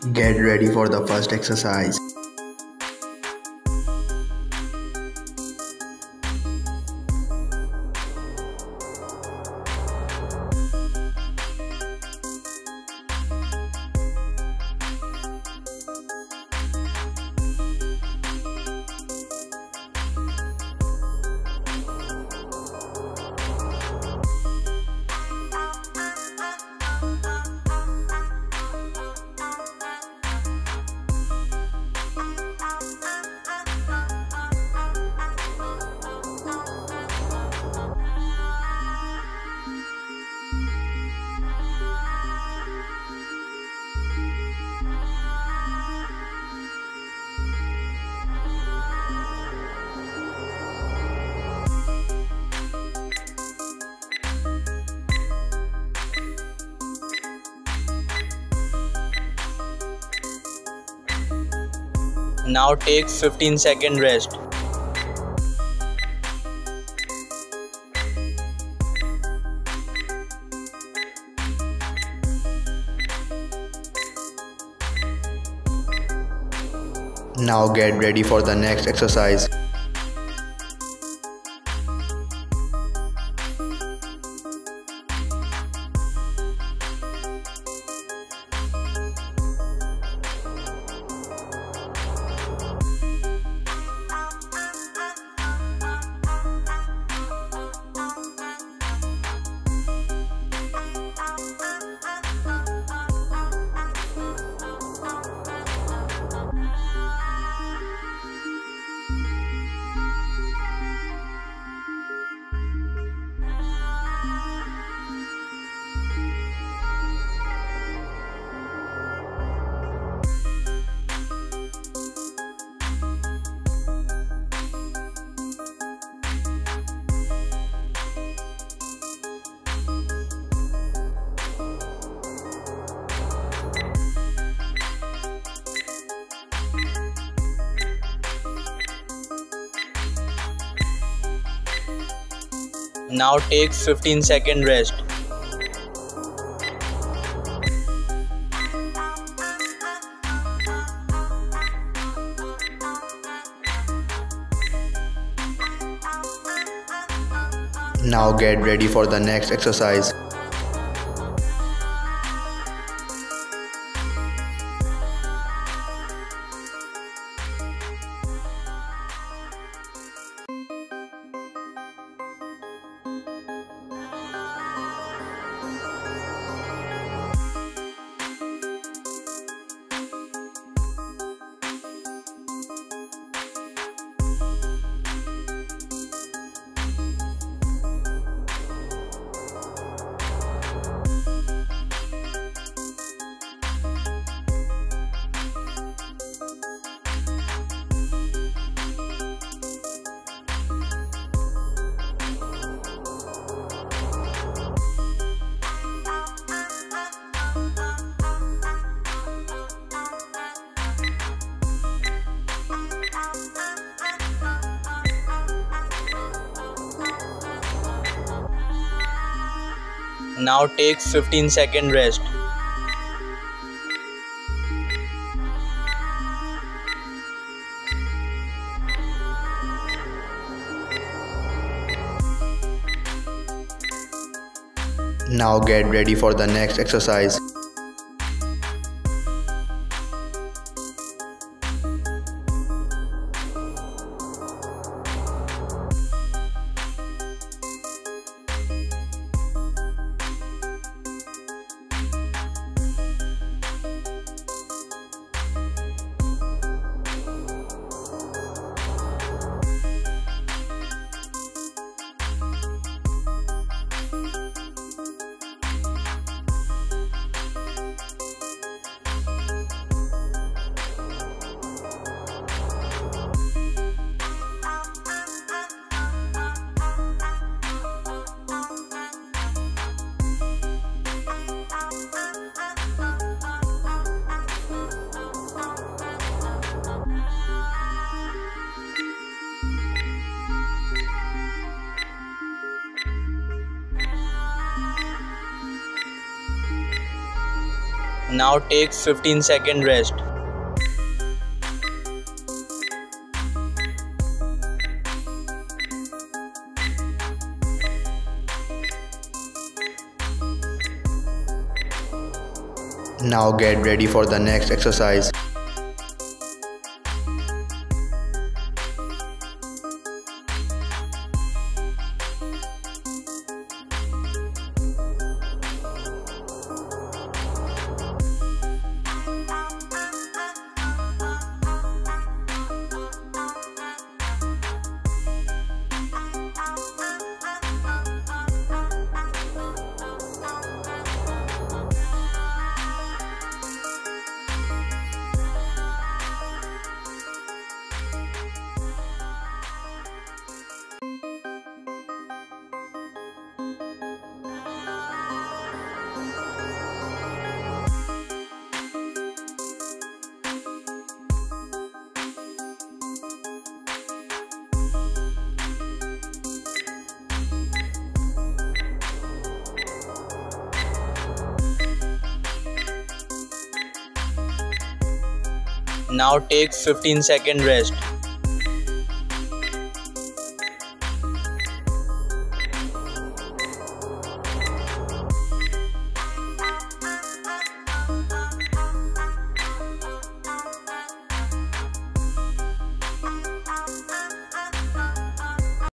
Get ready for the first exercise. Now take 15 second rest. Now get ready for the next exercise. Now take 15 second rest. Now get ready for the next exercise. Now take 15 second rest. Now get ready for the next exercise. Now take 15 second rest. Now get ready for the next exercise. Now take 15 second rest.